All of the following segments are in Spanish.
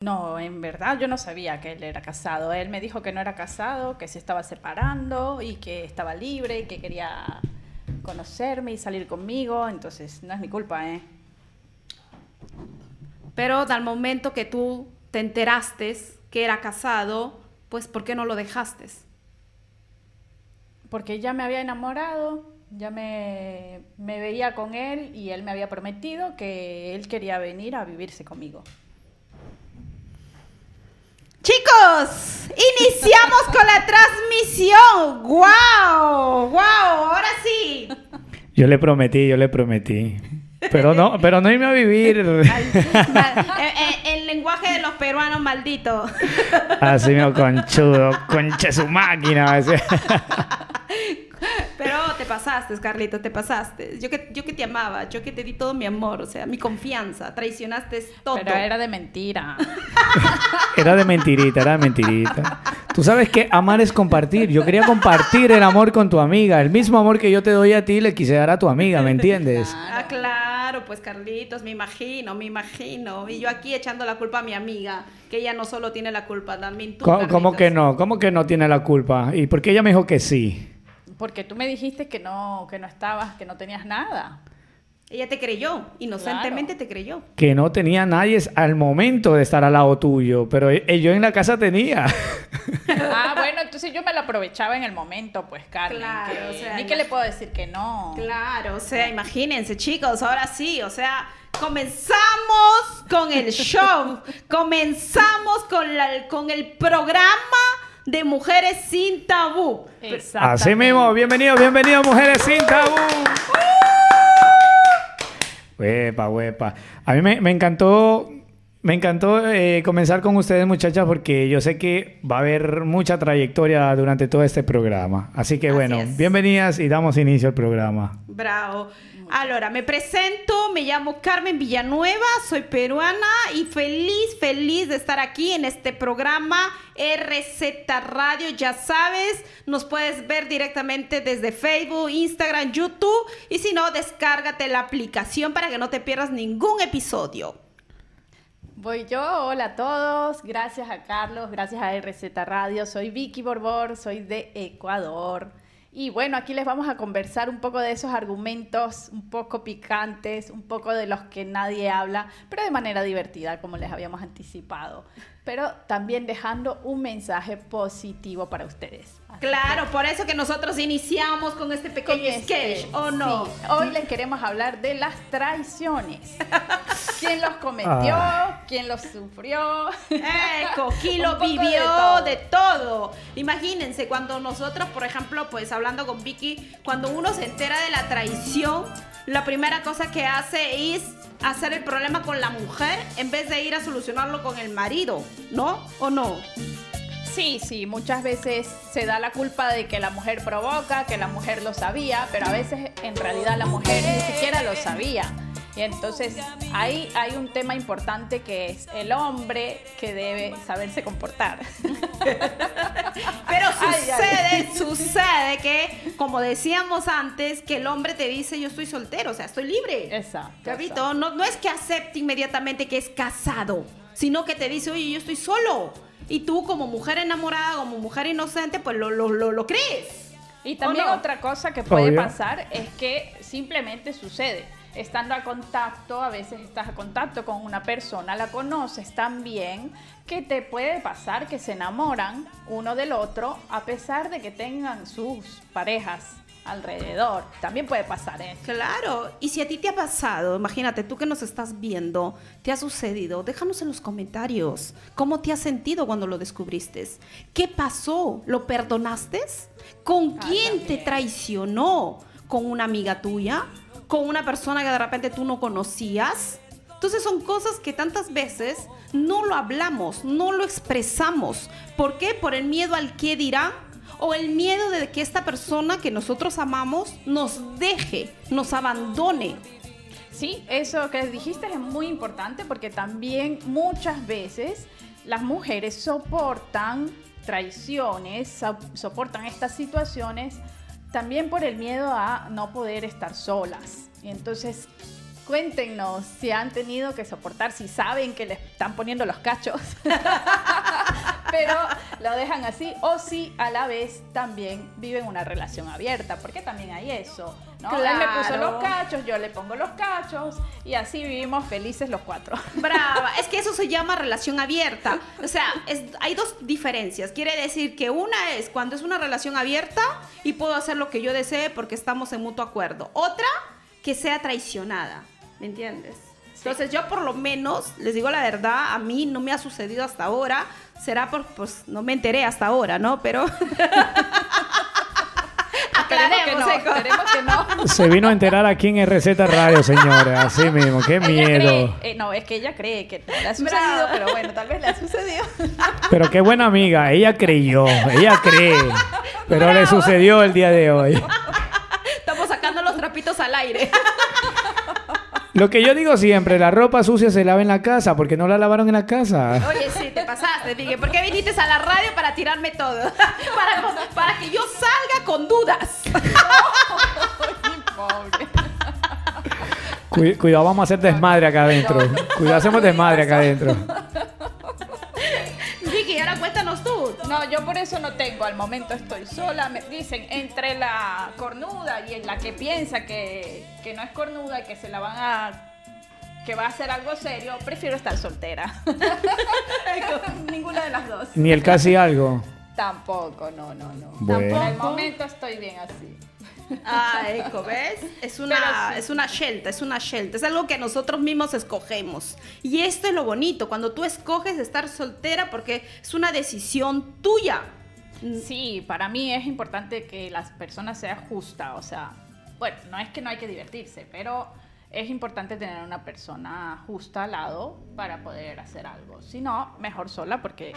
No, en verdad yo no sabía que él era casado. Él me dijo que no era casado, que se estaba separando y que estaba libre y que quería conocerme y salir conmigo. Entonces, no es mi culpa, ¿eh? Pero al momento que tú te enteraste que era casado, pues ¿por qué no lo dejaste? Porque ya me había enamorado, ya me, me veía con él y él me había prometido que él quería venir a vivirse conmigo. Chicos, iniciamos con la transmisión. ¡Wow! ¡Wow! Ahora sí. Yo le prometí, yo le prometí. Pero no, pero no irme a vivir. el, lenguaje de los peruanos maldito. Así me conchudo, conche su máquina. Pasaste, Carlito, te pasaste. Yo que, yo que te amaba, yo que te di todo mi amor, o sea, mi confianza. Traicionaste todo. Pero era de mentira. Era de mentirita, era de mentirita. Tú sabes que amar es compartir. Yo quería compartir el amor con tu amiga. El mismo amor que yo te doy a ti le quise dar a tu amiga, ¿me entiendes? Ah, claro, pues Carlitos, me imagino, me imagino. Y yo aquí echando la culpa a mi amiga, que ella no solo tiene la culpa, también tú. ¿Cómo, que no? ¿Cómo que no tiene la culpa? ¿Y por qué ella me dijo que sí? Porque tú me dijiste que no, que no estabas, que no tenías nada. Ella te creyó, inocentemente te creyó. Que no tenía nadie al momento de estar al lado tuyo, pero e, e, yo en la casa tenía. ah, bueno, entonces yo me lo aprovechaba en el momento, pues, Carmen. Claro, o sea, ni que le puedo decir que no. Claro, o sea, imagínense, chicos, ahora sí, o sea, comenzamos con el show, comenzamos con, la, con el programa de Mujeres sin Tabú. Así mismo, bienvenido, bienvenido Mujeres sin Tabú. Huepa, huepa. A mí me, encantó, me encantó eh, comenzar con ustedes, muchachas, porque yo sé que va a haber mucha trayectoria durante todo este programa. Así que bueno, bienvenidas y damos inicio al programa. Bravo. Ahora, me presento, me llamo Carmen Villanueva, soy peruana y feliz, feliz de estar aquí en este programa RZ Radio. Ya sabes, nos puedes ver directamente desde Facebook, Instagram, YouTube y si no, descárgate la aplicación para que no te pierdas ningún episodio. Voy yo, hola a todos, gracias a Carlos, gracias a RZ Radio, soy Vicky Borbor, soy de Ecuador. Y bueno, aquí les vamos a conversar un poco de esos argumentos un poco picantes, un poco de los que nadie habla, pero de manera divertida, como les habíamos anticipado. Pero también dejando un mensaje positivo para ustedes. Claro, por eso que nosotros iniciamos con este pequeño sketch, ¿o no? Hoy les queremos hablar de las traiciones. ¿Quién los cometió? Ah. ¿Quién los sufrió? Eco, ¿quién lo vivió? De todo. Imagínense cuando nosotros, por ejemplo, pues hablando con Vicky, cuando uno se entera de la traición, la primera cosa que hace es hacer el problema con la mujer en vez de ir a solucionarlo con el marido, ¿no? ¿O no? Sí, sí, muchas veces se da la culpa de que la mujer provoca, que la mujer lo sabía, pero a veces en realidad la mujer ni siquiera lo sabía. Y entonces ahí hay un tema importante que es el hombre que debe saberse comportar. Pero sucede, sucede que, como decíamos antes, que el hombre te dice yo estoy soltero, o sea, estoy libre. Exacto. No, no es que acepte inmediatamente que es casado, sino que te dice, oye, yo estoy solo. Y tú como mujer enamorada, como mujer inocente, pues lo, lo, lo, crees. Y también otra cosa que puede pasar es que simplemente sucede. Estando a contacto, a veces estás a contacto con una persona, la conoces tan bien que te puede pasar que se enamoran uno del otro a pesar de que tengan sus parejas alrededor. También puede pasar, ¿eh? Claro, y si a ti te ha pasado, imagínate, tú que nos estás viendo, te ha sucedido, déjanos en los comentarios cómo te has sentido cuando lo descubriste. ¿Qué pasó? ¿Lo perdonaste? ¿Con ah, quién te traicionó? ¿Con una amiga tuya? con una persona que de repente tú no conocías. Entonces son cosas que tantas veces no lo hablamos, no lo expresamos. ¿Por qué? Por el miedo al qué dirá o el miedo de que esta persona que nosotros amamos nos deje, nos abandone. Sí, eso que dijiste es muy importante porque también muchas veces las mujeres soportan traiciones, soportan estas situaciones también por el miedo a no poder estar solas. Y entonces Cuéntenos si han tenido que soportar, si saben que les están poniendo los cachos, pero lo dejan así, o si a la vez también viven una relación abierta, porque también hay eso. ¿no? Él me puso los cachos, yo le pongo los cachos, y así vivimos felices los cuatro. Brava, es que eso se llama relación abierta. O sea, es- hay dos diferencias. Quiere decir que una es cuando es una relación abierta y puedo hacer lo que yo desee porque estamos en mutuo acuerdo. Otra, que sea traicionada. ¿Me entiendes? Entonces yo por lo menos, les digo la verdad, a mí no me ha sucedido hasta ahora. Será por, pues no me enteré hasta ahora, ¿no? Pero... Esperemos que no, Aclaremos, esperemos que no. Se vino a enterar aquí en RZ Radio, señores. Así mismo, qué Ella miedo. cree- eh, no, es que ella cree que no le ha sucedido, pero bueno, tal vez le ha sucedido. Pero qué buena amiga, ella creyó, ella cree. Pero le sucedió el día de hoy. Estamos sacando los trapitos al aire. Lo que yo digo siempre, la ropa sucia se lava en la casa, porque no la lavaron en la casa. Oye, sí, te pasaste, dije, ¿por qué viniste a la radio para tirarme todo? para, para que yo salga con dudas. Cuidado, vamos a hacer desmadre acá adentro. Cuidado, hacemos desmadre acá adentro. No, yo por eso no tengo, al momento estoy sola. Me dicen, entre la cornuda y la que piensa que, que no es cornuda y que se la van a... que va a hacer algo serio, prefiero estar soltera. Ninguna de las dos. Ni el casi algo. Tampoco, no, no, no. Bueno. Por el momento estoy bien así. Ah, Eco, ¿ves? Es una, sí. es una shelta, es una shelta. Es algo que nosotros mismos escogemos. Y esto es lo bonito, cuando tú escoges estar soltera porque es una decisión tuya. Sí, para mí es importante que las personas sean justas, o sea, bueno, no es que no hay que divertirse, pero es importante tener una persona justa al lado para poder hacer algo. Si no, mejor sola porque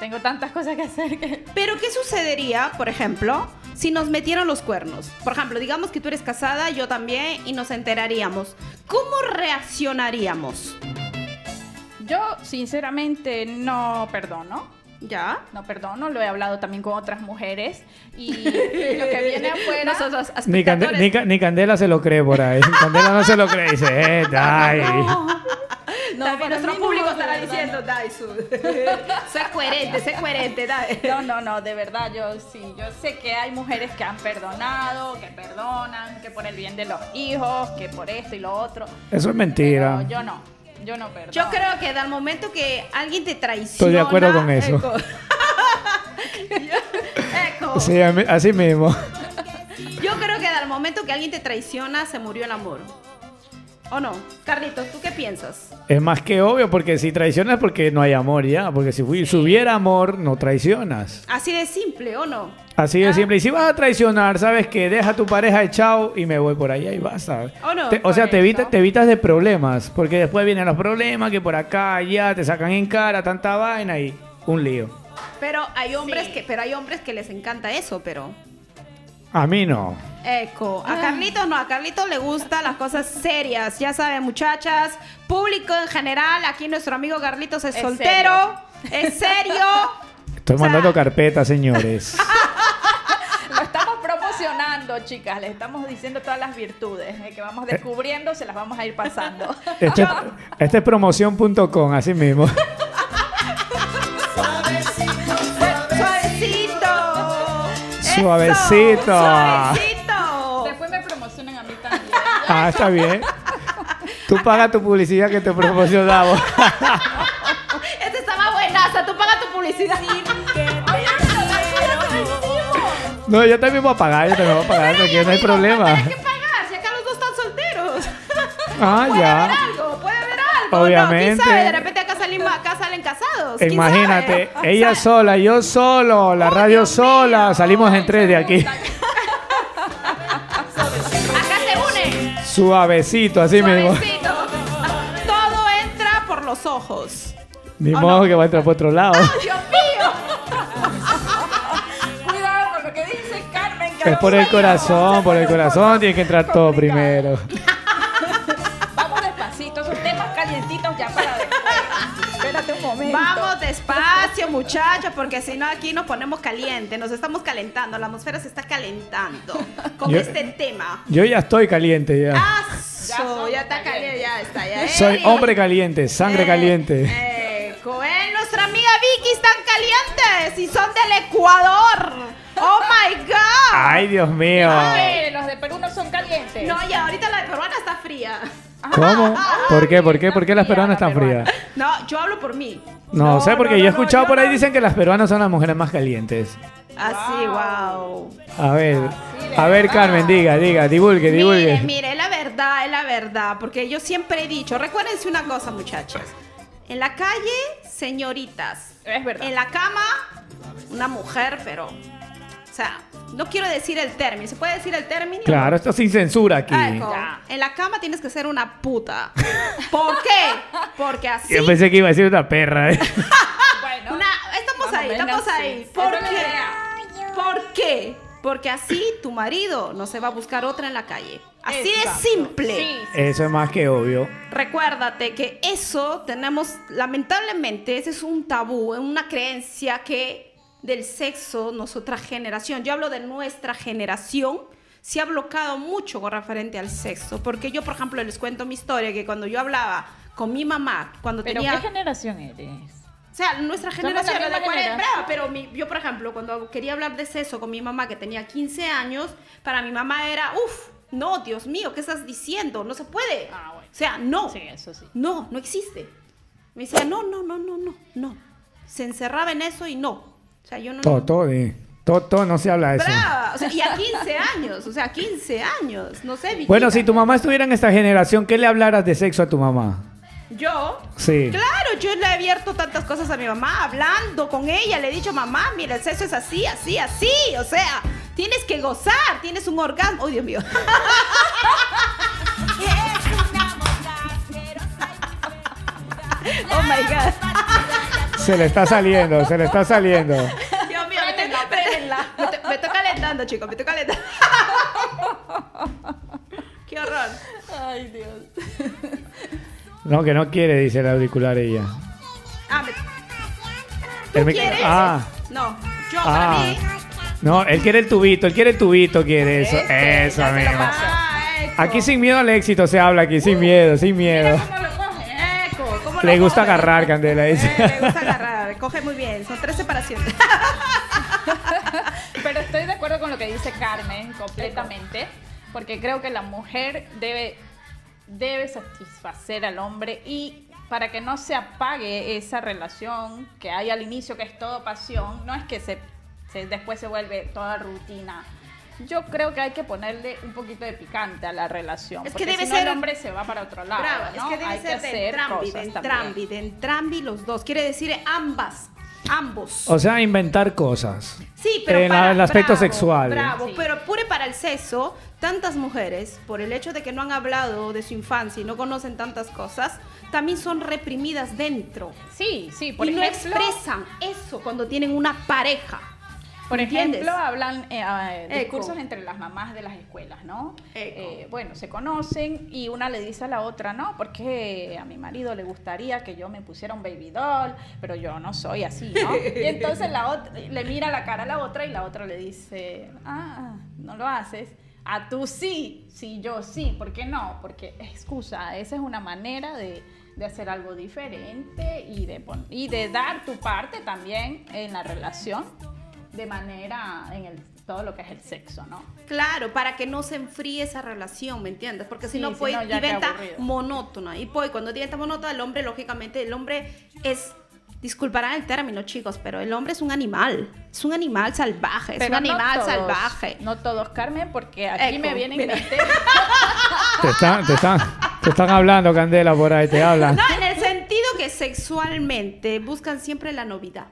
tengo tantas cosas que hacer que... Pero ¿qué sucedería, por ejemplo, si nos metieran los cuernos? Por ejemplo, digamos que tú eres casada, yo también, y nos enteraríamos. ¿Cómo reaccionaríamos? Yo, sinceramente, no perdono. ¿Ya? No perdono, lo he hablado también con otras mujeres y lo que viene afuera... Nosotros, Ni, Cande- espectadores, ni Ca- ni Candela se lo cree por ahí. Candela no se lo cree. Dice, eh, dai. No, también nuestro no, público estará diciendo, no. Daisu. sé coherente, sé coherente, dai. No, no, no, de verdad, yo sí, yo sé que hay mujeres que han perdonado, que perdonan, que por el bien de los hijos, que por esto y lo otro. Eso es mentira. Pero yo no, yo no perdono. Yo creo que al momento que alguien te traiciona... Estoy de acuerdo con eso. Eco. Eco. Sí, así mismo. Yo creo que al momento que alguien te traiciona, se murió el amor. ¿O no? Carlitos, ¿tú qué piensas? Es más que obvio, porque si traicionas, porque no hay amor ya. Porque si, hubiera amor, no traicionas. Así de simple, ¿o no? Así de simple. Y si vas a traicionar, sabes que deja a tu pareja echado y me voy por allá y basta. ¿O no? Te- o sea, te, eso. evita- te evitas de problemas. Porque después vienen los problemas que por acá, allá, te sacan en cara tanta vaina y un lío. Pero hay hombres Sí. que, pero hay hombres que les encanta eso, pero. A mí no. Eco. A Carlitos no, a Carlitos le gustan las cosas serias. Ya saben, muchachas, público en general, aquí nuestro amigo Carlitos es, Es soltero, es serio. Estoy O sea- mandando carpetas, señores. Lo estamos promocionando, chicas, les estamos diciendo todas las virtudes eh, que vamos descubriendo, se las vamos a ir pasando. Este, este es promoción.com, así mismo. Suavecito. Suavecito. Después me promocionan a mí también. Ah, está bien. Tú pagas tu publicidad que te promocionamos. Este estaba buenaza, tú pagas tu publicidad. No, yo también voy a pagar, yo también voy a pagar, porque no hay problema. Hay que pagar, si acá los dos están solteros. Ah, puede haber ya. algo, puede haber algo. Obviamente. No, ¿quién sabe? De repente acá, salimos, acá salen casados. ¿quién Imagínate, sabe? ella O sea, sola, yo solo, la ¡Oh, radio Dios sola, mío! salimos en tres de aquí. Acá se une. Suavecito, así mismo. Suavecito. Todo entra por los ojos. Ni ¿O modo no? que va a entrar por otro lado. Dios mío. Cuidado con lo que dice Carmen. que Es por el corazón, por el corazón tiene que entrar todo primero. Muchachos, porque si no aquí nos ponemos caliente, nos estamos calentando, la atmósfera se está calentando con Yo- este tema. Yo ya estoy caliente ya. Ah, ya está caliente, ya está. Ya. Soy Ey. hombre caliente, sangre Eh, caliente. eh, Coel, nuestra amiga Vicky están calientes y son del Ecuador. Oh my God. Ay, Dios mío. Ay, los de Perú no son calientes. No, ya ahorita la peruana está fría. ¿Cómo? ¿Por qué? ¿Por qué? ¿Por qué las peruanas están frías? No, yo hablo por mí. No, No, sé, porque no, yo he escuchado por ahí no. dicen que las peruanas son las mujeres más calientes. Así, wow. A ver, de a ver. Carmen, diga, diga, divulgue, divulgue. Mire, mire, es la verdad, es la verdad. Porque yo siempre he dicho, recuérdense una cosa, muchachos. En la calle, señoritas. Es verdad. En la cama, una mujer, pero. O sea, no quiero decir el término. ¿Se puede decir el término? Claro, esto sin censura aquí. En la cama tienes que ser una puta. ¿Por qué? Porque así. Yo pensé que iba a decir una perra. ¿eh? Bueno, Una, estamos ahí, estamos ahí. ¿Por es qué? ¿Por qué? Porque así tu marido no se va a buscar otra en la calle. Así de Exacto. simple. Sí, sí. Eso es más que obvio. Recuérdate que eso tenemos, lamentablemente, ese es un tabú, una creencia que del sexo, nuestra generación, yo hablo de nuestra generación, se ha bloqueado mucho con referente al sexo. Porque yo, por ejemplo, les cuento mi historia, que cuando yo hablaba con mi mamá, cuando ¿Pero tenía... qué generación eres? O sea, nuestra generación, la la de misma 40, generación. brava, pero mi- yo, por ejemplo, cuando quería hablar de sexo con mi mamá, que tenía 15 años, para mi mamá era, uff, no, Dios mío, ¿qué estás diciendo? No se puede. Ah, bueno. O sea, no. Sí, eso sí. No, no existe. Me decía, no, no, no, no, no, no. Se encerraba en eso y no. O sea, yo no... Todo, todo, eh. todo, todo no se habla de eso. Brava. O sea, y a 15 años, o sea, 15 años, no sé, Viquita. Bueno, si tu mamá estuviera en esta generación, ¿qué le hablaras de sexo a tu mamá? Yo, Sí. Claro, yo le he abierto tantas cosas a mi mamá, hablando con ella, le he dicho, mamá, mira, el sexo es así, así, así, o sea, tienes que gozar, tienes un orgasmo. ¡Ay, Dios mío! oh my God. Se le está saliendo, se le está saliendo. Dios mío, Préndenla, préndenla. me estoy- me estoy calentando, chicos, me estoy calentando. Qué horror. Ay, Dios. No, que no quiere, dice el auricular ella. Ah, me- El ¿Tú mic- quieres? Ah, No, yo Ah. para mí. no, él quiere el tubito, él quiere el tubito, quiere eso. Este, Eso, amigo. Ah. Aquí sin miedo al éxito se habla, aquí sin miedo, sin miedo. ¿Cómo Le gusta coge? agarrar, Candela, dice. Eh, le gusta agarrar, coge muy bien, son tres separaciones. Pero estoy de acuerdo con lo que dice Carmen completamente, porque creo que la mujer debe, debe satisfacer al hombre y para que no se apague esa relación que hay al inicio, que es todo pasión, no es que se, se- después se vuelve toda rutina. Yo creo que hay que ponerle un poquito de picante a la relación. Es que porque debe si no, ser- el hombre se va para otro lado. Bravo, ¿no? es que debe hay ser de hacer entrambi, cosas de entrambi, de entrambi los dos. Quiere decir ambas, ambos. O sea, inventar cosas. Sí, pero En para, el aspecto bravo, sexual. Bravo, Sí. pero pure para el sexo, tantas mujeres, por el hecho de que no han hablado de su infancia y no conocen tantas cosas, también son reprimidas dentro. Sí, sí, por y no ejemplo. expresan eso cuando tienen una pareja. Por ¿Entiendes? ejemplo, hablan eh, eh, Eco. discursos entre las mamás de las escuelas, ¿no? Eh, bueno, se conocen y una le dice a la otra, no, porque a mi marido le gustaría que yo me pusiera un baby doll, pero yo no soy así, ¿no? Y entonces la otra le mira la cara a la otra y la otra le dice, ah, no lo haces. A tú sí, sí, yo sí, ¿por qué no? Porque excusa, esa es una manera de, de hacer algo diferente y de, pon- y de dar tu parte también en la relación de manera en el, todo lo que es el sexo, ¿no? Claro, para que no se enfríe esa relación, ¿me entiendes? Porque si Sí, no, pues diventa monótona. Y pues cuando diventa monótona, el hombre, lógicamente, el hombre es, disculparán el término, chicos, pero el hombre es un animal. Es un animal salvaje, es Pero un no animal todos, salvaje. No todos, Carmen, porque aquí Eco, me vienen mira. Te están, te están, te están hablando, Candela, por ahí, te hablan. No, en el sentido que sexualmente buscan siempre la novedad.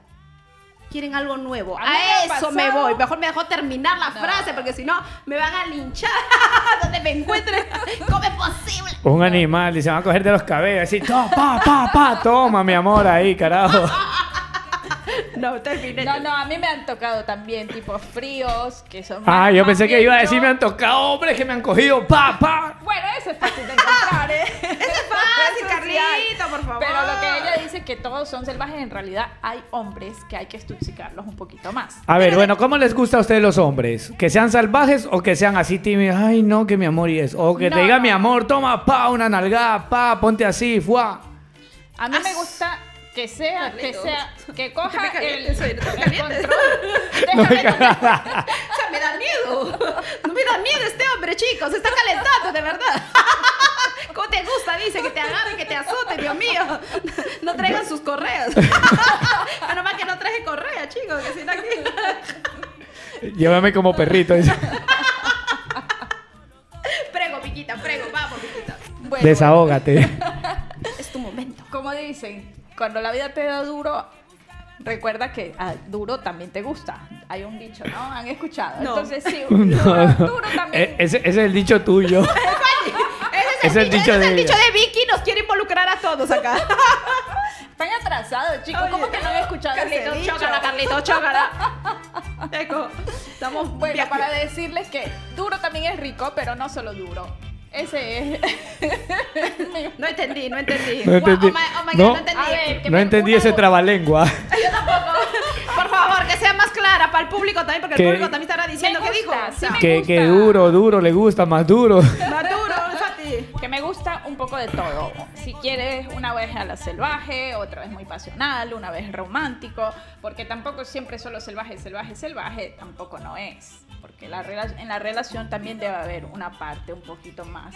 Quieren algo nuevo. A eso me voy. Mejor me dejó terminar la No. frase porque si no me van a linchar donde me encuentren. ¿Cómo es posible? Un animal, dice, va a coger de los cabellos, así, pa, pa, pa, toma, mi amor, ahí, carajo. No, terminé. No, no, a mí me han tocado también tipos fríos, que son Ah, más- yo pensé que iba a decir, me han tocado hombres que me han cogido, pa, pa. Bueno, eso es fácil de encontrar, ¿eh? Es fácil. Carlito, por favor. Pero lo que ella dice que todos son salvajes, en realidad hay hombres que hay que estudiarlos un poquito más. A ver, bueno, ¿cómo les gusta a ustedes los hombres? ¿Que sean salvajes o que sean así tímidos? Ay, no, que mi amor y es. O que No, te diga no. mi amor, toma, pa, una nalgada, pa, ponte así, fuá. A mí me gusta que sea, que sea, que coja me el, no control. No me. O sea, me da miedo. No me da miedo este hombre, chicos. Se está calentando, de verdad. ¿Cómo te gusta? Dice que te agarre, que te azote, Dios mío. No traigan sus correas. Menos mal que no traje correa, chicos, que si no aquí. Llévame como perrito. dice. Prego, Piquita, prego, vamos, Piquita. Bueno, Desahógate. Es tu momento. como dicen, cuando la vida te da duro, recuerda que ah, duro también te gusta. Hay un dicho, ¿no? ¿Han escuchado? No. Entonces sí, duro, no. duro también. E- Ese, ese es el dicho tuyo. Ese Es el dicho ese de es el dicho de Vicky. Nos quiere involucrar a todos acá. Están atrasados, chicos. Oye, ¿Cómo que no han escuchado ese Carlitos, dicho? chócala, Carlitos, chócala. Eco, estamos Bueno, viaje- para decirles que duro también es rico, pero no solo duro. Ese es. No entendí, no entendí. No entendí. Wow, oh my- oh my God, No. no entendí. Ver, No me- entendí ese trabalengua. Yo tampoco. Por favor, que sea más clara para el público también, porque Que- el público también estará diciendo Me que dijo. sí Que, duro, duro, le gusta, más duro. Maduro, Fati. Que me gusta un poco de todo. Si quieres, una vez a la salvaje, otra vez muy pasional, una vez romántico, porque tampoco siempre solo salvaje, salvaje, salvaje, tampoco no es. Porque la en la relación también debe haber una parte un poquito más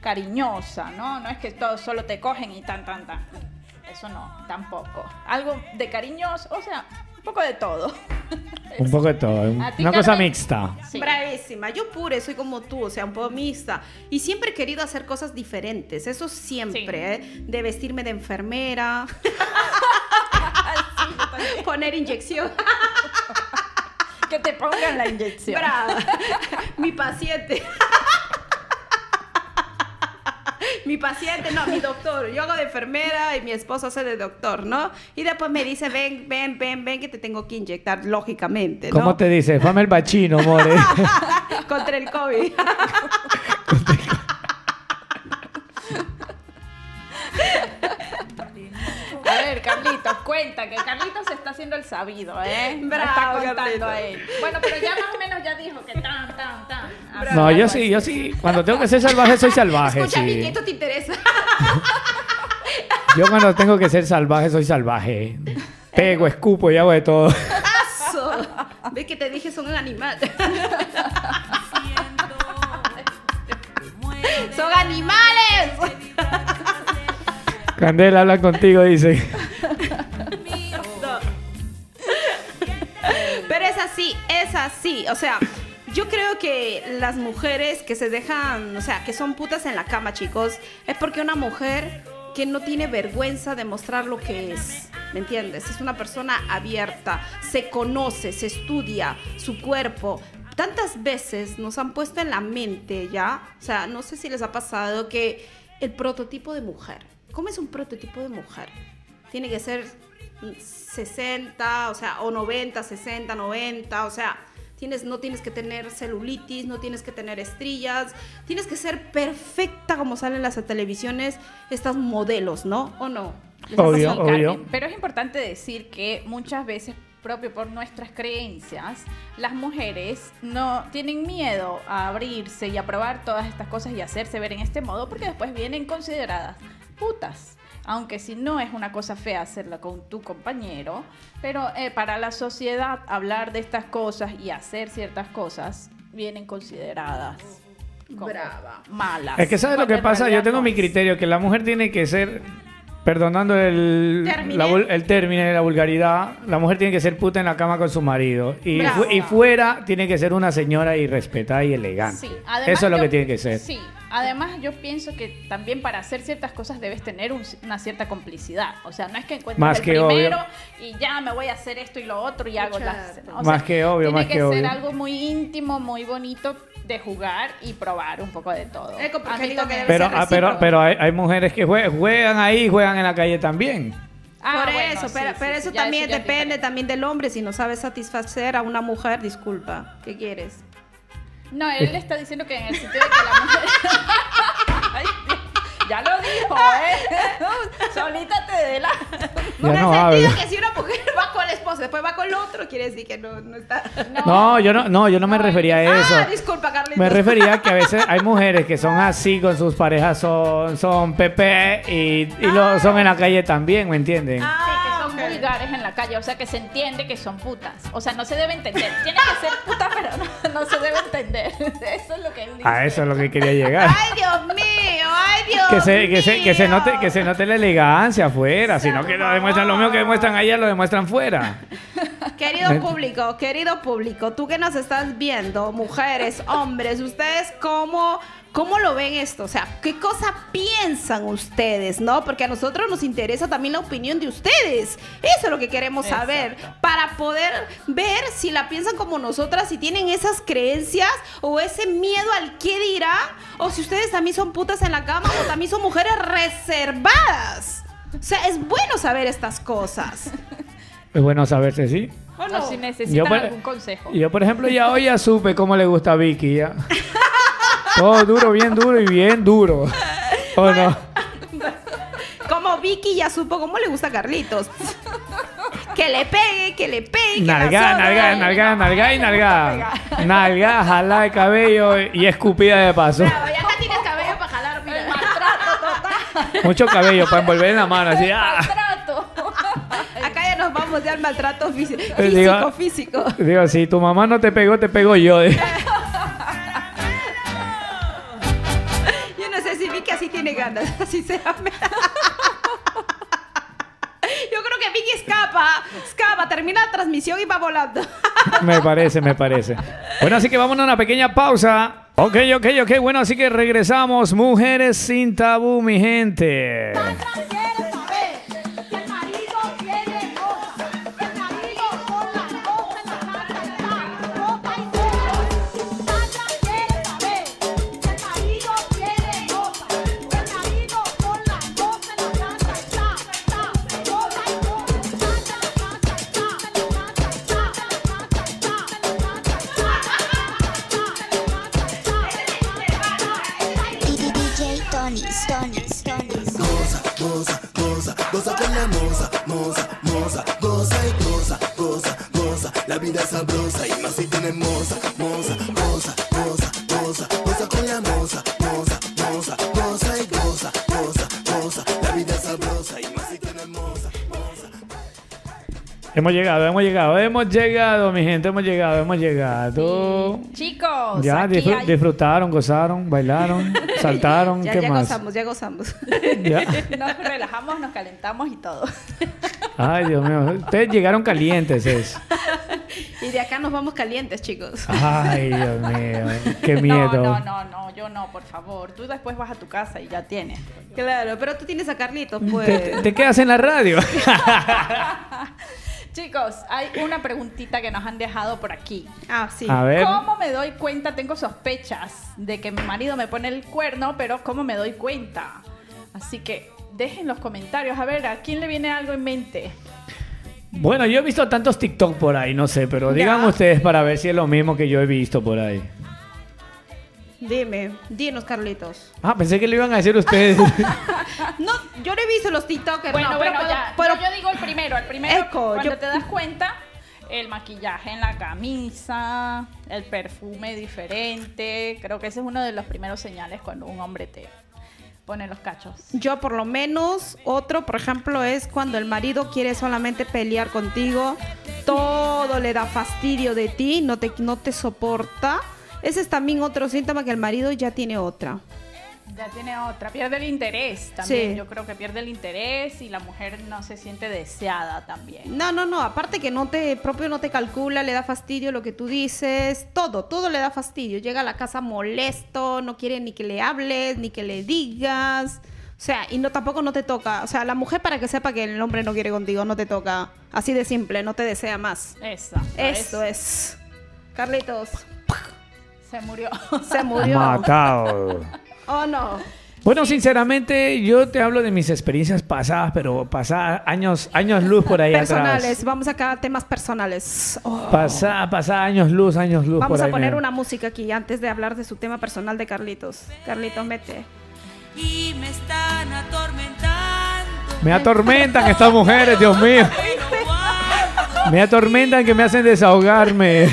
cariñosa, ¿no? No es que todos solo te cogen y tan, tan, tan. Eso no, tampoco. Algo de cariñoso, o sea, un poco de todo. Un poco de todo. Una cosa Carmen. mixta. Sí. Bravísima. Yo pure, soy como tú, o sea, un poco mixta. Y siempre he querido hacer cosas diferentes. Eso siempre, ¿eh? De vestirme de enfermera. Poner inyección. Que te pongan la inyección. Brava. Mi paciente. Mi paciente, no, mi doctor. Yo hago de enfermera y mi esposo hace de doctor, ¿no? Y después me dice, ven, ven, ven, ven, que te tengo que inyectar, lógicamente, ¿no? ¿Cómo te dice? Fame el bachino, more. Contra el COVID. Ver, Carlitos, cuenta que Carlitos se está haciendo el sabido, ¿eh? Bravo, está contando a él. Bueno, pero ya más o menos ya dijo que tan, tan, tan. No, yo sí, yo sí. Cuando tengo que ser salvaje, soy salvaje. Escucha, Vicky, Sí. esto te interesa. Yo cuando tengo que ser salvaje, soy salvaje. Pego, escupo y hago de todo. Aso. Ve que te dije son un animal. son animales. Candela habla contigo, dice. Así. O sea, yo creo que las mujeres que se dejan, o sea, que son putas en la cama, chicos, es porque una mujer que no tiene vergüenza de mostrar lo que es. ¿Me entiendes? Es una persona abierta, se conoce, se estudia su cuerpo. Tantas veces nos han puesto en la mente ya, o sea, no sé si les ha pasado que el prototipo de mujer. ¿Cómo es un prototipo de mujer? Tiene que ser 60, o sea, o 90, 60, 90, o sea, tienes, no tienes que tener celulitis, no tienes que tener estrías, tienes que ser perfecta como salen las televisiones estas modelos, ¿no? ¿O no? ¿Les ha Obvio, obvio. Pero es importante decir que muchas veces propio por nuestras creencias, las mujeres no tienen miedo a abrirse y a probar todas estas cosas y hacerse ver en este modo porque después vienen consideradas putas. Aunque si no es una cosa fea hacerla con tu compañero, pero eh, para la sociedad hablar de estas cosas y hacer ciertas cosas vienen consideradas como Brava. malas. Es que ¿sabes lo que pasa? Yo tengo no mi criterio, que la mujer tiene que ser, perdonando el, la término de la vulgaridad, la mujer tiene que ser puta en la cama con su marido. Y, Bravo. fu- y fuera tiene que ser una señora y respetada y elegante. Sí, además Eso es lo yo- que tiene que ser. Sí, además yo pienso que también para hacer ciertas cosas debes tener un- una cierta complicidad. O sea, no es que encuentres Más el que obvio. primero y ya me voy a hacer esto y lo otro y hago las... ¿no? O Más que obvio, tiene más que, que ser algo muy íntimo, muy bonito de jugar y probar un poco de todo. Eco, porque A mí digo que también- debe Pero, ser ah, pero, pero hay, hay mujeres que jue- juegan ahí y juegan en la calle también. Ah, Por bueno, eso, sí, pero, sí, pero sí, eso también depende diferente. también del hombre. Si no sabes satisfacer a una mujer, disculpa. ¿Qué quieres? No, él le está diciendo que en el sentido de que la mujer... Ay, ya lo dijo, ¿eh? Solita te de la. No hablo. sentido que si una mujer va con el esposo, después va con el otro, quiere decir que no, no está. No, yo no, no, yo no me refería a eso. Ah, disculpa, Carlitos. Me refería a que a veces hay mujeres que son así con sus parejas, son, son Pepe y, y lo son en la calle también, ¿me entienden? Ah. Vulgares en la calle, o sea que se entiende que son putas. O sea, no se debe entender. Tiene que ser puta, pero no, no se debe entender. Eso es lo que él dice. A eso es lo que quería llegar. Ay, Dios mío, ay, Dios Que se, que, se, que, se mío. note, que se note la elegancia afuera, sino que lo demuestran lo mismo que demuestran allá, lo demuestran fuera. Querido público, querido público, tú que nos estás viendo, mujeres, hombres, ustedes cómo, cómo lo ven esto, o sea, qué cosa piensan ustedes, ¿no? Porque a nosotros nos interesa también la opinión de ustedes. Eso es lo que queremos saber para poder ver si la piensan como nosotras, si tienen esas creencias o ese miedo al qué dirá, o si ustedes también son putas en la cama o también son mujeres reservadas. O sea, es bueno saber estas cosas. Es bueno saberse, ¿sí? ¿O O no? si necesitan Yo algún consejo. yo, por ejemplo, ya hoy ya supe cómo le gusta a Vicky, ya. Todo duro, bien duro y bien duro. ¿O no? Como Vicky ya supo cómo le gusta a Carlitos. Que le pegue, que le pegue. Nalga, nalga, nalga, nalga y nalga. Nalga, jala el cabello y escupida de paso. Bravo, ya acá tienes cabello para jalar, mira. Mucho cabello para envolver en la mano, así. ah. Maltrato. Acá ya nos vamos ya al maltrato físico, físico, Eh, diga- físico. Digo, si tu mamá no te pegó, te pego yo. Yo ganas, sinceramente. Yo creo que Vicky escapa, escapa, termina la transmisión y va volando. Me parece, me parece. Bueno, así que vamos a una pequeña pausa. Ok, ok, ok. Bueno, así que regresamos. Mujeres sin tabú, mi gente. Hemos llegado, hemos llegado, hemos llegado, mi gente, hemos llegado, hemos llegado. Chicos, Ya aquí disfr- hay- disfrutaron, gozaron, bailaron, saltaron, Ya, ¿qué ya más? gozamos, ya gozamos. Ya. nos relajamos, nos calentamos y todo. Ay, Dios mío, ustedes llegaron calientes, es. Y de acá nos vamos calientes, chicos. Ay, Dios mío, qué miedo. No, no, no, no, yo no, por favor. Tú después vas a tu casa y ya tienes. Claro, pero tú tienes a Carlitos, pues. te- te quedas en la radio. Chicos, hay una preguntita que nos han dejado por aquí. Ah, sí. A ver. ¿Cómo me doy cuenta? Tengo sospechas de que mi marido me pone el cuerno, pero ¿cómo me doy cuenta? Así que dejen los comentarios. A ver, ¿a quién le viene algo en mente? Bueno, yo he visto tantos TikTok por ahí, no sé, pero digan ustedes para ver si es lo mismo que yo he visto por ahí. Dime, dinos, Carlitos. Ah, pensé que lo iban a decir ustedes. No, yo no he visto los TikTokers. Bueno, no, pero bueno, ya. pero- Yo, yo digo el primero. El primero, Eco, cuando yo- te das cuenta, el maquillaje en la camisa, el perfume diferente. Creo que ese es uno de los primeros señales cuando un hombre te pone los cachos. Yo por lo menos, otro, por ejemplo, es cuando el marido quiere solamente pelear contigo, todo le da fastidio de ti, no te, no te soporta. Ese es también otro síntoma que el marido ya tiene otra. Ya tiene otra, pierde el interés también. Sí. Yo creo que pierde el interés y la mujer no se siente deseada también. No, no, no, aparte que no te, propio no te calcula, le da fastidio lo que tú dices, todo, todo le da fastidio. Llega a la casa molesto, no quiere ni que le hables, ni que le digas. O sea, y no tampoco no te toca. O sea, la mujer para que sepa que el hombre no quiere contigo, no te toca. Así de simple, no te desea más. Esa. Esto es. Carlitos, Se murió. se murió. Matado. Oh, no. Bueno, sinceramente, yo te hablo de mis experiencias pasadas, pero pasadas años, años luz por ahí Personales, atrás. vamos acá a temas personales. Oh. Pasada, pasada años luz, años luz Vamos por a ahí. poner mira. una música aquí antes de hablar de su tema personal de Carlitos. Carlitos, mete. y me están atormentando. Me atormentan estas mujeres, Dios mío. Me atormentan que me hacen desahogarme.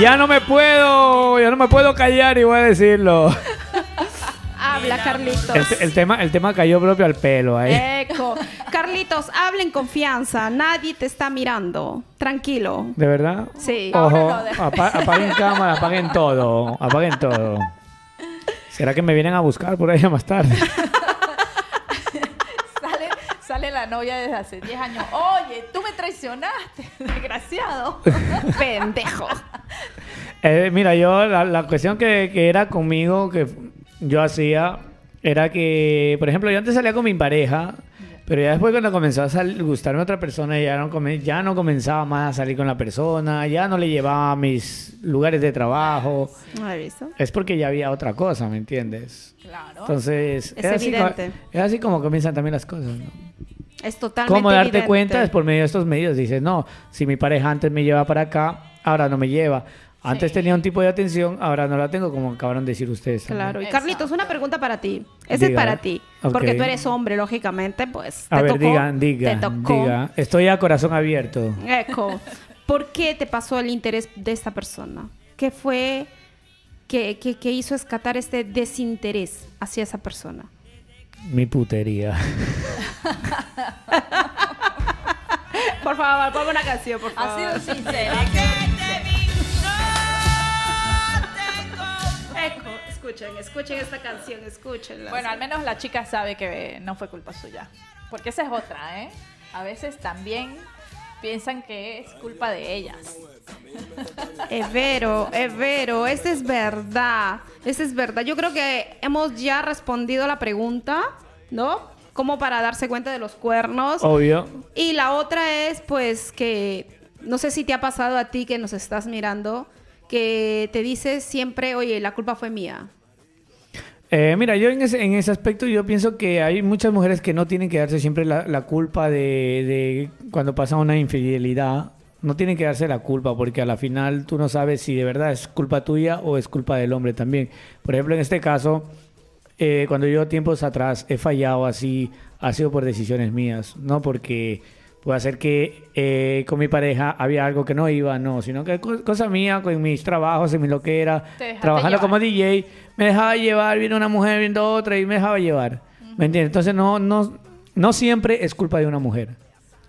Ya no me puedo, ya no me puedo callar y voy a decirlo. Habla, Carlitos. El, el tema, el tema cayó propio al pelo ahí. Eco. Carlitos, habla en confianza. Nadie te está mirando. Tranquilo. ¿De verdad? Sí. Ojo, apa- apaguen cámara, apaguen todo, apaguen todo. ¿Será que me vienen a buscar por ahí más tarde? Sale, sale la novia desde hace 10 años. Oye, tú me traicionaste, desgraciado. Pendejo. Eh, mira, yo la, la cuestión que, que era conmigo, que yo hacía, era que, por ejemplo, yo antes salía con mi pareja, pero ya después cuando comenzó a sal- gustarme otra persona, ya no, come- ya no comenzaba más a salir con la persona, ya no le llevaba a mis lugares de trabajo. ¿No has visto? Es porque ya había otra cosa, ¿me entiendes? Claro. Entonces, Es evidente. es así como comienzan también las cosas, ¿no? Es totalmente ¿Cómo darte evidente. cuenta? Es por medio de estos medios. Dices, no, si mi pareja antes me lleva para acá, ahora no me lleva. Antes Sí. tenía un tipo de atención, ahora no la tengo, como acabaron de decir ustedes. también. Claro. Y Exacto. Carlitos, una pregunta para ti. Esa es Diga. para ti. Porque tú eres hombre, lógicamente, pues. Te A ver, tocó, digan, diga, Te tocó. diga. Estoy a corazón abierto. Eco. ¿Por qué te pasó el interés de esta persona? ¿Qué fue que, que- que hizo escatar este desinterés hacia esa persona? Mi putería. Por favor, ponme una canción, por Ha favor. sido sincera. Eco, escuchen, escuchen esta canción, escúchenla. Bueno, al menos la chica sabe que no fue culpa suya. Porque esa es otra, ¿eh? A veces también piensan que es culpa de ellas. Es vero, es vero, esa es verdad, esa es verdad. Yo creo que hemos ya respondido la pregunta, ¿no? Como para darse cuenta de los cuernos. Obvio. Y la otra es, pues, que no sé si te ha pasado a ti que nos estás mirando, que te dices siempre, oye, la culpa fue mía. Eh, mira, yo en ese, en ese aspecto yo pienso que hay muchas mujeres que no tienen que darse siempre la, la culpa de, de cuando pasa una infidelidad. No tienen que darse la culpa porque a la final tú no sabes si de verdad es culpa tuya o es culpa del hombre también. Por ejemplo, en este caso, eh, cuando yo tiempos atrás he fallado así, ha sido por decisiones mías, no porque puede ser que eh, con mi pareja había algo que no iba, no, sino que co- cosa mía, con mis trabajos, en mi loquera, trabajando llevar. como DJ, me dejaba llevar, viene una mujer, viendo otra y me dejaba llevar. ¿Me entiendes? Entonces no, no, no siempre es culpa de una mujer.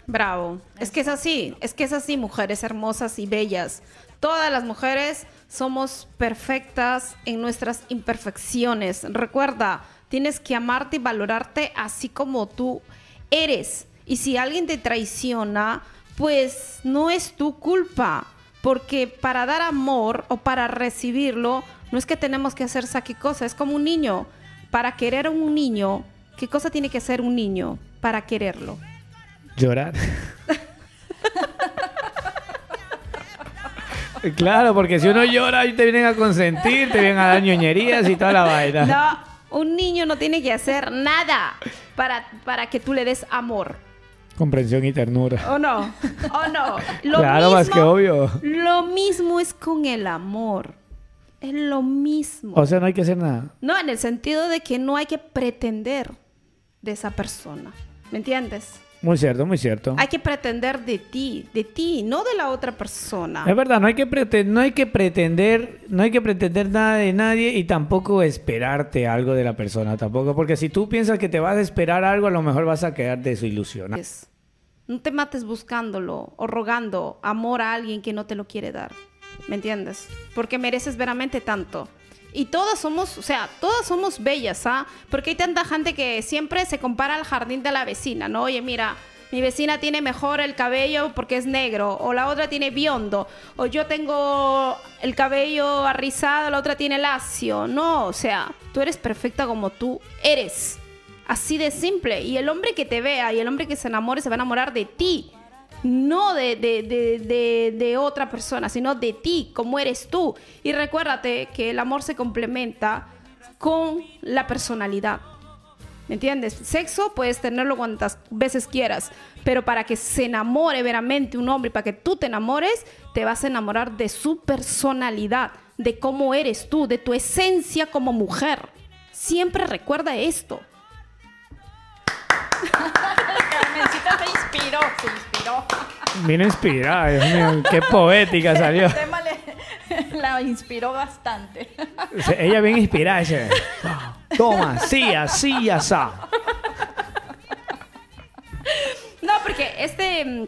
Bravo. Es que es así, es que es así, mujeres hermosas y bellas. Todas las mujeres somos perfectas en nuestras imperfecciones. Recuerda, tienes que amarte y valorarte así como tú eres. Y si alguien te traiciona, pues no es tu culpa. Porque para dar amor o para recibirlo, no es que tenemos que hacer saque cosa, es como un niño. Para querer a un niño, ¿qué cosa tiene que hacer un niño para quererlo? Llorar. claro, porque si uno llora y te vienen a consentir, te vienen a dar ñoñerías y toda la vaina. No, un niño no tiene que hacer nada para, para que tú le des amor. Comprensión y ternura. ¿O no? ¿O no? Lo Claro, más que obvio. Lo mismo es con el amor. Es lo mismo. O sea, no hay que hacer nada. no, en el sentido de que no hay que pretender de esa persona. ¿Me entiendes? Muy cierto, muy cierto. Hay que pretender de ti, de ti, no de la otra persona. Es verdad, no hay que prete- no hay que pretender, no hay que pretender nada de nadie y tampoco esperarte algo de la persona tampoco, porque si tú piensas que te vas a esperar algo, a lo mejor vas a quedar desilusionado. Es- No te mates buscándolo o rogando amor a alguien que no te lo quiere dar. ¿Me entiendes? Porque mereces veramente tanto. Y todas somos, o sea, todas somos bellas, ¿ah? Porque hay tanta gente que siempre se compara al jardín de la vecina, ¿no? Oye, mira, mi vecina tiene mejor el cabello porque es negro, o la otra tiene biondo, o yo tengo el cabello arrizado, la otra tiene lacio. No, o sea, tú eres perfecta como tú eres. Así de simple. Y el hombre que te vea y el hombre que se enamore se va a enamorar de ti. No de, de, de, de, otra persona, sino de ti, como eres tú. Y recuérdate que el amor se complementa con la personalidad. ¿Me entiendes? Sexo puedes tenerlo cuantas veces quieras, pero para que se enamore veramente un hombre, para que tú te enamores, te vas a enamorar de su personalidad, de cómo eres tú, de tu esencia como mujer. Siempre recuerda esto. Carmencita se inspiró, inspiró. Vino inspirada, Dios mío, qué poética salió. El tema le- la inspiró bastante. Se- Ella bien inspirada, dice, toma, sí, así, asá. No, porque este, mm,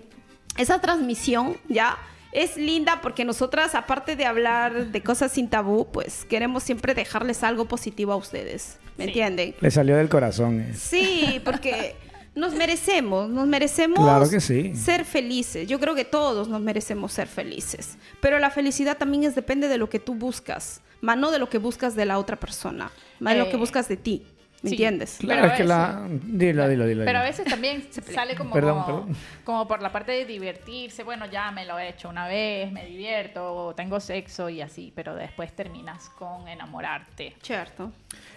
esa transmisión ya es linda porque nosotras, aparte de hablar de cosas sin tabú, pues queremos siempre dejarles algo positivo a ustedes. ¿Me Sí. entienden? Le salió del corazón. eh. Sí, porque nos merecemos, nos merecemos Claro que sí. ser felices. Yo creo que todos nos merecemos ser felices. Pero la felicidad también es depende de lo que tú buscas, más no de lo que buscas de la otra persona, más de lo que Eh, buscas de ti. ¿Me sí. entiendes? Pero Claro, a es que la... Dilo, dilo, dilo. Pero a veces también sale como, Perdón, como, perdón. como por la parte de divertirse. Bueno, ya me lo he hecho una vez, me divierto, tengo sexo y así, pero después terminas con enamorarte. Cierto.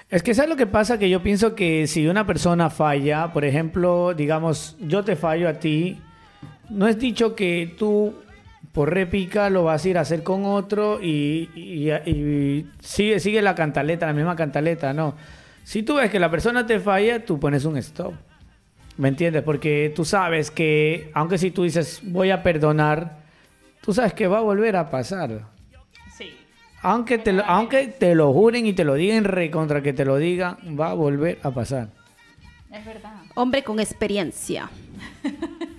Es que ¿sabes lo que pasa? Que yo pienso que si una persona falla, por ejemplo, digamos, yo te fallo a ti, no es dicho que tú por réplica lo vas a ir a hacer con otro y, sigue, sigue la cantaleta, la misma cantaleta, no. Si tú ves que la persona te falla, tú pones un stop. ¿Me entiendes? Porque tú sabes que, aunque si tú dices voy a perdonar, tú sabes que va a volver a pasar. Aunque te, lo, aunque te lo juren y te lo digan recontra que te lo digan, va a volver a pasar. Es verdad. Hombre con experiencia.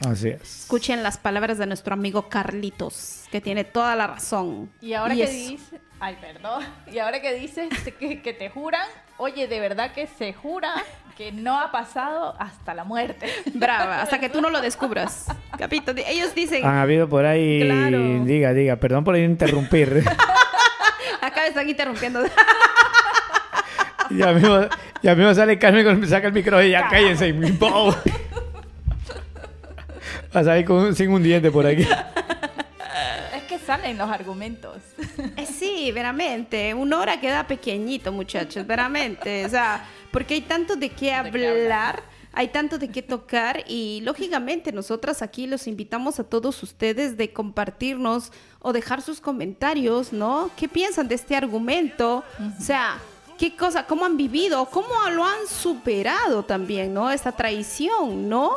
Así es. Escuchen las palabras de nuestro amigo Carlitos, que tiene toda la razón. Y ahora Y que eso. dices, ay, perdón, y ahora que dices que, que te juran, oye, de verdad que se jura que no ha pasado hasta la muerte. Brava, hasta que tú no lo descubras. Capito, ellos dicen, Han habido por ahí. Claro. Diga, diga, perdón por interrumpir. Acá me están interrumpiendo. ya, mismo, ya mismo sale Carmen cuando me saca el micrófono y ya cállense. Vas a ir con, sin un diente por aquí. Es que salen los argumentos. Eh, sí, veramente. Una hora queda pequeñito, muchachos, veramente. O sea, porque hay tanto de qué qué hablar, hay tanto de qué tocar y lógicamente nosotras aquí los invitamos a todos ustedes de compartirnos o dejar sus comentarios, ¿no? ¿Qué piensan de este argumento? O sea, ¿qué cosa, cómo han vivido, cómo lo han superado también, ¿no? Esta traición, ¿no?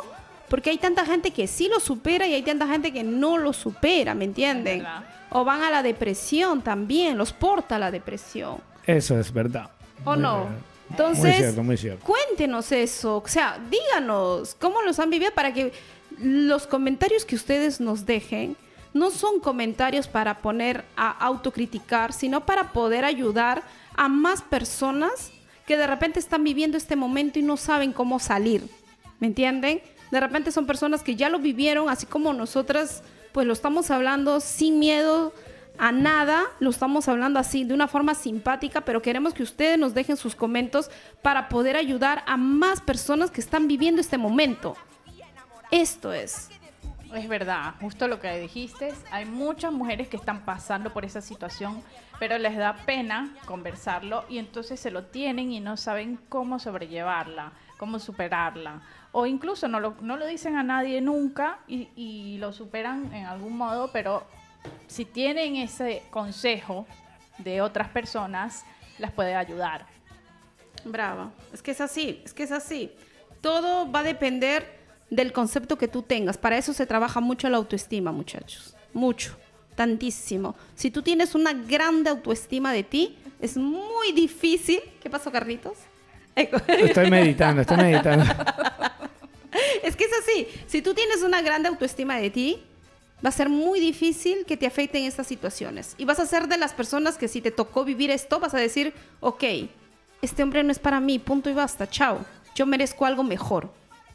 Porque hay tanta gente que sí lo supera y hay tanta gente que no lo supera, ¿me entienden? O van a la depresión también, los porta la depresión. Eso es verdad. ¿O Muy no? verdad. Entonces, Muy cierto, muy cierto. cuéntenos eso. O sea, díganos cómo los han vivido para que los comentarios que ustedes nos dejen no son comentarios para poner a autocriticar, sino para poder ayudar a más personas que de repente están viviendo este momento y no saben cómo salir. ¿Me entienden? De repente son personas que ya lo vivieron, así como nosotras, pues lo estamos hablando sin miedo a nada, lo estamos hablando así de una forma simpática, pero queremos que ustedes nos dejen sus comentarios para poder ayudar a más personas que están viviendo este momento. Esto es. Es verdad, justo lo que dijiste. Hay muchas mujeres que están pasando por esa situación, pero les da pena conversarlo y entonces se lo tienen y no saben cómo sobrellevarla, cómo superarla. O incluso no lo, dicen a nadie nunca y lo superan en algún modo, pero si tienen ese consejo de otras personas, las puede ayudar. Brava. Es que es así, es que es así. Todo va a depender del concepto que tú tengas. Para eso se trabaja mucho la autoestima, muchachos. Mucho. Tantísimo. Si tú tienes una grande autoestima de ti, es muy difícil. ¿Qué pasó, Carlitos? Estoy meditando, estoy meditando. Es que es así. Si tú tienes una grande autoestima de ti, va a ser muy difícil que te afecten estas situaciones. Y vas a ser de las personas que si te tocó vivir esto, vas a decir, ok, este hombre no es para mí, punto y basta, chao. Yo merezco algo mejor.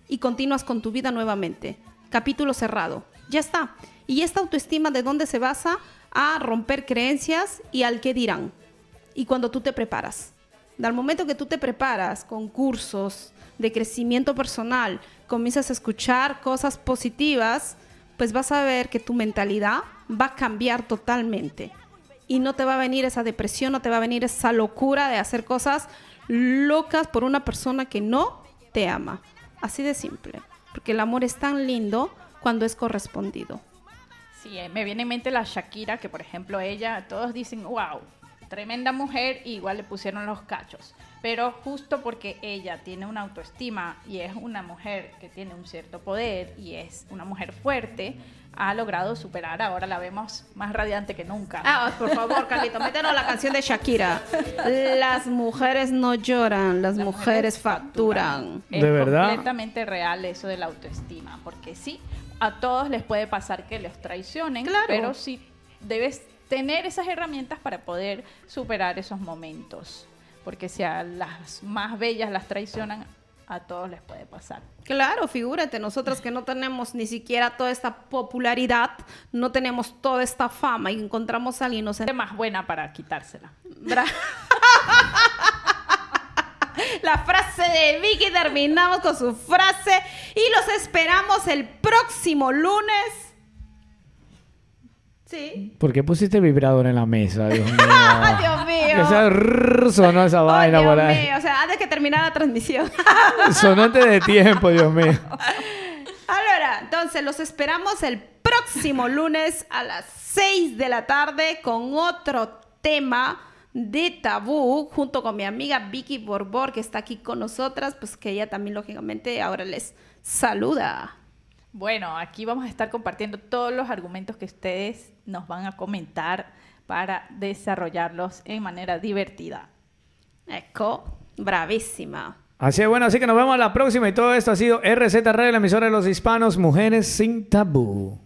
Y continúas con tu vida nuevamente. Capítulo cerrado. Ya está. Y esta autoestima de dónde se basa a romper creencias y al qué dirán. Y cuando tú te preparas. Al momento que tú te preparas con cursos de crecimiento personal, comienzas a escuchar cosas positivas, pues vas a ver que tu mentalidad va a cambiar totalmente. Y no te va a venir esa depresión, no te va a venir esa locura de hacer cosas locas por una persona que no te ama. Así de simple. Porque el amor es tan lindo cuando es correspondido. Sí, eh, me viene en mente la Shakira, que por ejemplo ella, todos dicen, wow, tremenda mujer, y igual le pusieron los cachos. Pero justo porque ella tiene una autoestima y es una mujer que tiene un cierto poder y es una mujer fuerte, ha logrado superar. Ahora la vemos más radiante que nunca. Ah, por favor, Carlito, métenos la canción de Shakira. Las mujeres no lloran, las, Las mujeres facturan. Es ¿De verdad? completamente real eso de la autoestima, porque sí, a todos les puede pasar que los traicionen, Claro. pero sí debes tener esas herramientas para poder superar esos momentos, porque si a las más bellas las traicionan, a todos les puede pasar. Claro, figúrate, nosotras que no tenemos ni siquiera toda esta popularidad, no tenemos toda esta fama y encontramos a alguien, Es más buena para quitársela. La frase de Vicky, terminamos con su frase y los esperamos el próximo lunes. Sí. ¿Por qué pusiste vibrador en la mesa, Dios mío? ¡Ay, Dios mío! Rrr, sonó esa Ay, vaina Dios por ahí. mío, O sea, antes que terminar la transmisión. Sonó antes de tiempo, Dios mío. Ahora, entonces los esperamos el próximo lunes a las 6 de la tarde con otro tema de tabú junto con mi amiga Vicky Borbor que está aquí con nosotras, pues que ella también lógicamente ahora les saluda. Bueno, aquí vamos a estar compartiendo todos los argumentos que ustedes nos van a comentar para desarrollarlos en manera divertida. Eco, bravísima. Así es, bueno, así que nos vemos la próxima y todo esto ha sido RZ Radio, la emisora de los hispanos, Mujeres sin Tabú.